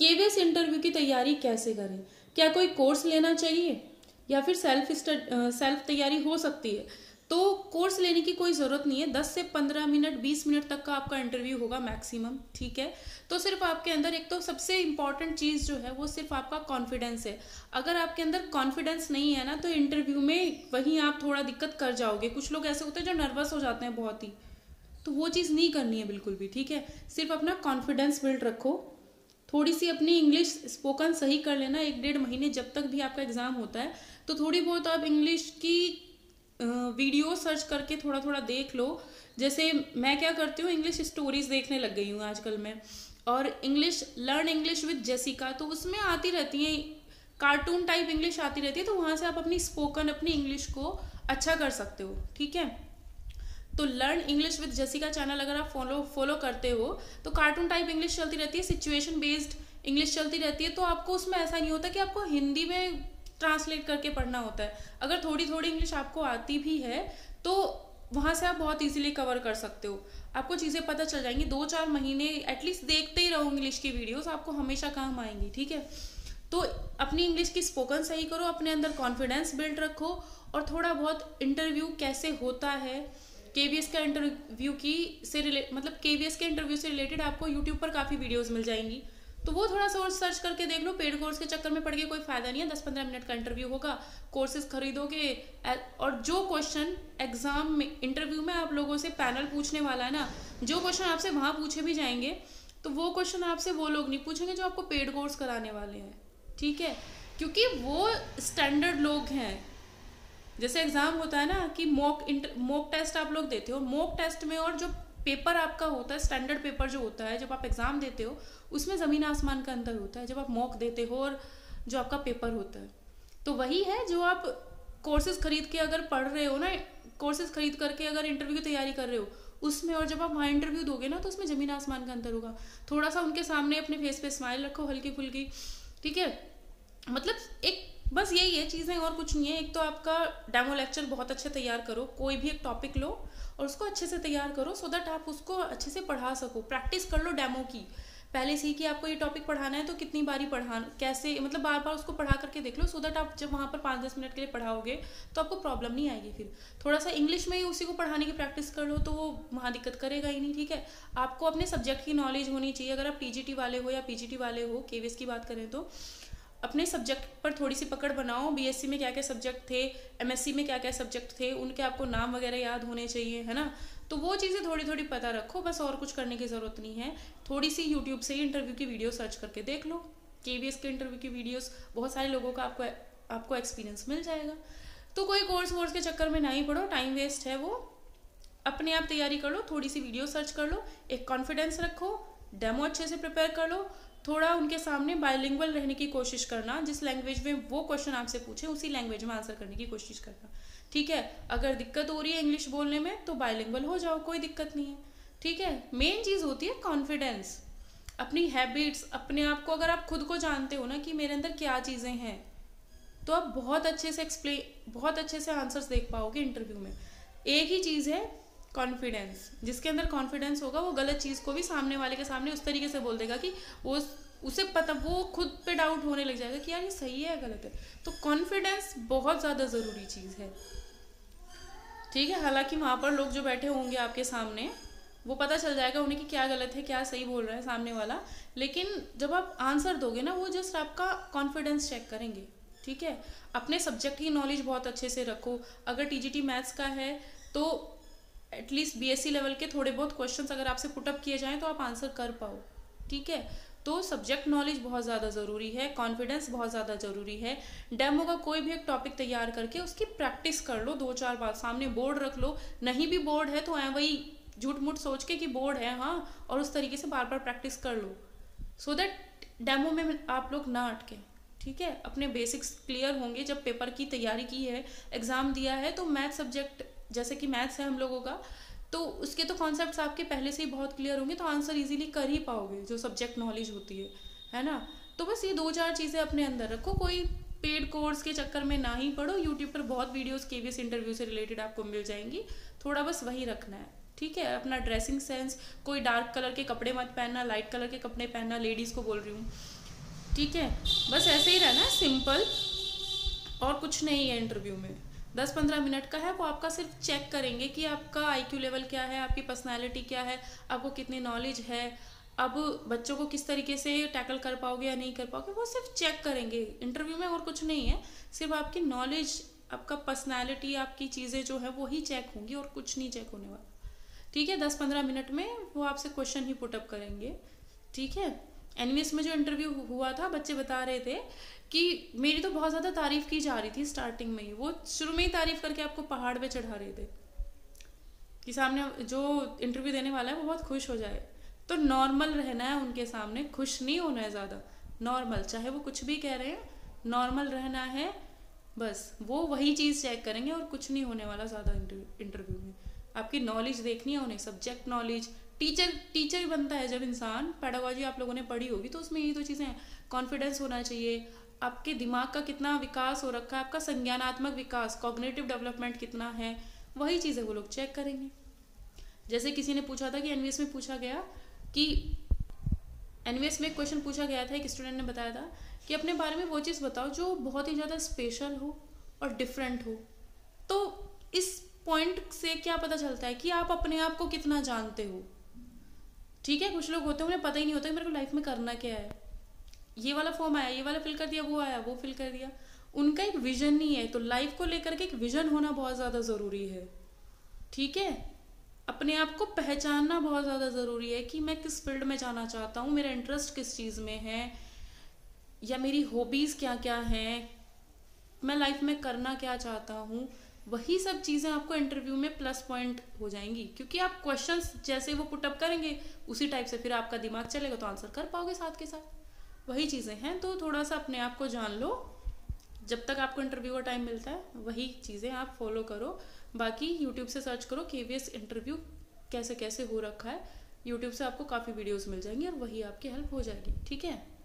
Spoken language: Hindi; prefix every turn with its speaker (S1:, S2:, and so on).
S1: केवीएस इंटरव्यू की तैयारी कैसे करें? क्या कोई कोर्स लेना चाहिए? या फिर सेल्फ स्टड सेल्फ तैयारी हो सकती है? तो कोर्स लेने की कोई ज़रूरत नहीं है। दस से पंद्रह मिनट, बीस मिनट तक का आपका इंटरव्यू होगा मैक्सिमम, ठीक है? तो सिर्फ़ आपके अंदर एक तो सबसे इंपॉर्टेंट चीज़ जो है, वो सिर्फ़ आपका कॉन्फिडेंस है। अगर आपके अंदर कॉन्फिडेंस नहीं है ना तो इंटरव्यू में वहीं आप थोड़ा दिक्कत कर जाओगे। कुछ लोग ऐसे होते हैं जो नर्वस हो जाते हैं बहुत ही। तो वो चीज़ नहीं करनी है बिल्कुल भी, ठीक है? सिर्फ़ अपना कॉन्फिडेंस बिल्ड रखो। थोड़ी सी अपनी इंग्लिश स्पोकन सही कर लेना, एक डेढ़ महीने जब तक भी आपका एग्ज़ाम होता है तो थोड़ी बहुत आप इंग्लिश की वीडियो सर्च करके थोड़ा थोड़ा देख लो। जैसे मैं क्या करती हूँ इंग्लिश स्टोरीज देखने लग गई हूँ आजकल मैं, और English learn English with Jessica तो उसमें आती रहती हैं कार्टून टाइप इंग्लिश आती रहती है तो वहाँ से आप अपनी स्पोकन अपनी इंग्लिश को अच्छा कर सकते हो, ठीक है? तो learn English with Jessica channel अगर आप फॉलो फॉलो करते हो तो कार्टून टाइप इंग्लिश चलती रहती है सिचुएशन बेस्ड इंग्लिश चलती रहती है तो आपको उसमें ऐसा नहीं होता कि आपको हिंदी में ट्रांसलेट करके पढ़ना होता है। अगर थोड़ी थोड़ी इंग्लिश आपको आती भी है तो वहाँ से आप बहुत इजीली कवर कर सकते हो। आपको चीज़ें पता चल जाएँगी दो चार महीने एटलीस्ट देखते ही रहो इंग्लिश की वीडियोस आपको हमेशा काम आएँगी, ठीक है? तो अपनी इंग्लिश की स्पोकन सही करो, अपने अंदर कॉन्फिडेंस बिल्ड रखो, और थोड़ा बहुत इंटरव्यू कैसे होता है के का इंटरव्यू की से रिले मतलब के के इंटरव्यू से रिलेटेड आपको यूट्यूब पर काफ़ी वीडियोज़ मिल जाएँगी। तो वो थोड़ा सा और सर्च करके देख लो पेड कोर्स के चक्कर में पड़ के कोई फ़ायदा नहीं है, दस पंद्रह मिनट का इंटरव्यू होगा कोर्सेज खरीदोगे और जो क्वेश्चन एग्ज़ाम में इंटरव्यू में आप लोगों से पैनल पूछने वाला है ना, जो क्वेश्चन आपसे वहाँ पूछे भी जाएँगे तो वो क्वेश्चन आपसे वो लोग नहीं पूछेंगे जो आपको पेड कोर्स कराने वाले हैं। ठीक है? क्योंकि वो स्टैंडर्ड लोग हैं। जैसे एग्ज़ाम होता है ना कि मॉक मॉक टेस्ट आप लोग देते हो। मॉक टेस्ट में और जो पेपर आपका होता है स्टैंडर्ड पेपर जो होता है, जब आप एग्ज़ाम देते हो, उसमें ज़मीन आसमान का अंतर होता है, जब आप मॉक देते हो और जो आपका पेपर होता है। तो वही है जो आप कोर्सेज खरीद के अगर पढ़ रहे हो ना कोर्सेज खरीद करके अगर इंटरव्यू की तैयारी कर रहे हो, उसमें और जब आप वहाँ इंटरव्यू दोगे ना तो उसमें ज़मीन आसमान का अंतर होगा। थोड़ा सा उनके सामने अपने फेस पे स्माइल रखो हल्की फुल्की ठीक है? मतलब एक बस यही है, चीज़ें और कुछ नहीं है। एक तो आपका डेमो लेक्चर बहुत अच्छे तैयार करो, कोई भी एक टॉपिक लो और उसको अच्छे से तैयार करो सो दैट आप उसको अच्छे से पढ़ा सको। प्रैक्टिस कर लो डेमो की। पहले से ही कि आपको ये टॉपिक पढ़ाना है तो कितनी बारी पढ़ा कैसे मतलब बार बार उसको पढ़ा करके देख लो सो दैट आप जब वहाँ पर पाँच दस मिनट के लिए पढ़ाओगे तो आपको प्रॉब्लम नहीं आएगी फिर। थोड़ा सा इंग्लिश में ही उसी को पढ़ाने की प्रैक्टिस कर लो तो वो वहाँ दिक्कत करेगा ही नहीं, ठीक है? आपको अपने सब्जेक्ट की नॉलेज होनी चाहिए। अगर आप टी वाले हो या पी वाले हो के की बात करें तो अपने सब्जेक्ट पर थोड़ी सी पकड़ बनाओ। बीएससी में क्या क्या सब्जेक्ट थे एमएससी में क्या क्या सब्जेक्ट थे? उनके आपको नाम वगैरह याद होने चाहिए, है ना? तो वो चीज़ें थोड़ी थोड़ी पता रखो, बस और कुछ करने की ज़रूरत नहीं है। थोड़ी सी यूट्यूब से ही इंटरव्यू की वीडियो सर्च करके देख लो। के के इंटरव्यू की वीडियोस बहुत सारे लोगों का आपको आपको एक्सपीरियंस मिल जाएगा। तो कोई कोर्स वोर्स के चक्कर में ना ही पढ़ो टाइम वेस्ट है वो। अपने आप तैयारी कर लो थोड़ी सी वीडियो सर्च कर लो, एक कॉन्फिडेंस रखो डेमो अच्छे से प्रिपेयर कर लो। थोड़ा उनके सामने बायोलिंगुअल रहने की कोशिश करना, जिस लैंग्वेज में वो क्वेश्चन आपसे पूछे, उसी लैंग्वेज में आंसर करने की कोशिश करना। ठीक है? अगर दिक्कत हो रही है इंग्लिश बोलने में तो बायोलिंगुअल हो जाओ, कोई दिक्कत नहीं है। ठीक है? मेन चीज़ होती है कॉन्फिडेंस अपनी हैबिट्स अपने आप को अगर आप खुद को जानते हो ना कि मेरे अंदर क्या चीज़ें हैं तो आप बहुत अच्छे से एक्सप्लेन बहुत अच्छे से आंसर्स देख पाओगे इंटरव्यू में। एक ही चीज़ है कॉन्फिडेंस जिसके अंदर कॉन्फिडेंस होगा, वो गलत चीज़ को भी सामने वाले के सामने उस तरीके से बोल देगा कि वो उसे पता वो खुद पे डाउट होने लग जाएगा कि यार ये सही है या गलत है। तो कॉन्फिडेंस बहुत ज़्यादा ज़रूरी चीज़ है। ठीक है? हालाँकि वहाँ पर लोग जो बैठे होंगे आपके सामने, वो पता चल जाएगा उन्हें कि क्या गलत है, क्या सही बोल रहा है सामने वाला। लेकिन जब आप आंसर दोगे ना, वो जस्ट आपका कॉन्फिडेंस चेक करेंगे। ठीक है? अपने सब्जेक्ट की नॉलेज बहुत अच्छे से रखो। अगर टीजीटी मैथ्स का है तो एटलीस्ट बीएससी लेवल के थोड़े बहुत क्वेश्चंस अगर आपसे पुटअप किए जाएँ तो आप आंसर कर पाओ, ठीक है? तो सब्जेक्ट नॉलेज बहुत ज़्यादा ज़रूरी है कॉन्फिडेंस बहुत ज़्यादा ज़रूरी है। डेमो का कोई भी एक टॉपिक तैयार करके उसकी प्रैक्टिस कर लो, दो चार बार, सामने बोर्ड रख लो। नहीं भी बोर्ड है तो ऐ वही झूठ मूठ सोच के कि बोर्ड है हाँ और उस तरीके से बार बार प्रैक्टिस कर लो। सो दैट डेमो में आप लोग ना अटके, ठीक है? अपने बेसिक्स क्लियर होंगे। जब पेपर की तैयारी की है एग्ज़ाम दिया है तो मैथ सब्जेक्ट जैसे कि मैथ्स है हम लोगों का तो उसके तो कॉन्सेप्ट आपके पहले से ही बहुत क्लियर होंगे तो आंसर ईजिली कर ही पाओगे जो सब्जेक्ट नॉलेज होती है है ना? तो बस ये दो चार चीज़ें अपने अंदर रखो, कोई पेड कोर्स के चक्कर में ना ही पढ़ो यूट्यूब पर बहुत वीडियोस के वी इंटरव्यू से रिलेटेड आपको मिल जाएँगी, थोड़ा बस वही रखना है, ठीक है? अपना ड्रेसिंग सेंस कोई डार्क कलर के कपड़े मत पहनना लाइट कलर के कपड़े पहनना लेडीज़ को बोल रही हूँ, ठीक है? बस ऐसे ही रहना सिंपल और कुछ नहीं है इंटरव्यू में। दस पंद्रह मिनट का है, वो आपका सिर्फ़ चेक करेंगे कि आपका आईक्यू लेवल क्या है, आपकी पर्सनालिटी क्या है, आपको कितनी नॉलेज है, अब बच्चों को किस तरीके से टैकल कर पाओगे या नहीं कर पाओगे, वो सिर्फ़ चेक करेंगे। इंटरव्यू में और कुछ नहीं है, सिर्फ़ आपकी नॉलेज आपका पर्सनैलिटी आपकी चीज़ें जो है वो ही चेक होंगी और कुछ नहीं चेक होने वाला। ठीक है, दस पंद्रह मिनट में वो आपसे क्वेश्चन ही पुटअप करेंगे। ठीक है? एनवीएस में जो इंटरव्यू हुआ था, बच्चे बता रहे थे कि मेरी तो बहुत ज़्यादा तारीफ़ की जा रही थी स्टार्टिंग में ही। वो शुरू में ही तारीफ़ करके आपको पहाड़ पे चढ़ा रहे थे कि सामने जो इंटरव्यू देने वाला है, वो बहुत खुश हो जाए। तो नॉर्मल रहना है उनके सामने, खुश नहीं होना है ज़्यादा। नॉर्मल चाहे वो कुछ भी कह रहे हैं नॉर्मल रहना है, बस। वो वही चीज़ चेक करेंगे और कुछ नहीं होने वाला ज़्यादा इंटरव्यू में। आपकी नॉलेज देखनी है उन्हें सब्जेक्ट नॉलेज टीचर टीचर ही बनता है जब इंसान पैडागोजी आप लोगों ने पढ़ी होगी तो उसमें यही तो चीज़ें हैं। कॉन्फिडेंस होना चाहिए। आपके दिमाग का कितना विकास हो रखा है, आपका संज्ञानात्मक विकास कॉग्नेटिव डेवलपमेंट कितना है, वही चीज़ें वो लोग चेक करेंगे। जैसे किसी ने पूछा था कि एनवीएस में पूछा गया कि एनवीएस में एक क्वेश्चन पूछा गया था, एक स्टूडेंट ने बताया था कि अपने बारे में वो चीज़ बताओ जो बहुत ही ज़्यादा स्पेशल हो और डिफरेंट हो। तो इस पॉइंट से क्या पता चलता है कि आप अपने आप को कितना जानते हो? ठीक है, कुछ लोग होते हैं, उन्हें पता ही नहीं होता कि मेरे को लाइफ में करना क्या है। ये वाला फॉर्म आया, ये वाला फिल कर दिया, वो आया, वो फिल कर दिया। उनका एक विजन नहीं है तो लाइफ को लेकर के एक विजन होना बहुत ज़्यादा ज़रूरी है। ठीक है? अपने आप को पहचानना बहुत ज़्यादा ज़रूरी है कि मैं किस फ़ील्ड में जाना चाहता हूँ, मेरा इंटरेस्ट किस चीज़ में है, या मेरी हॉबीज़ क्या क्या हैं, मैं लाइफ में करना क्या चाहता हूँ। वही सब चीज़ें आपको इंटरव्यू में प्लस पॉइंट हो जाएँगी। क्योंकि आप क्वेश्चंस जैसे वो पुटअप करेंगे, उसी टाइप से फिर आपका दिमाग चलेगा तो आंसर कर पाओगे साथ के साथ। वही चीज़ें हैं तो थोड़ा सा अपने आप को जान लो। जब तक आपको इंटरव्यू का टाइम मिलता है, वही चीज़ें आप फॉलो करो। बाकी यूट्यूब से सर्च करो के इंटरव्यू कैसे कैसे हो रखा है। यूट्यूब से आपको काफ़ी वीडियोज़ मिल जाएँगी और वही आपकी हेल्प हो जाएगी, ठीक है?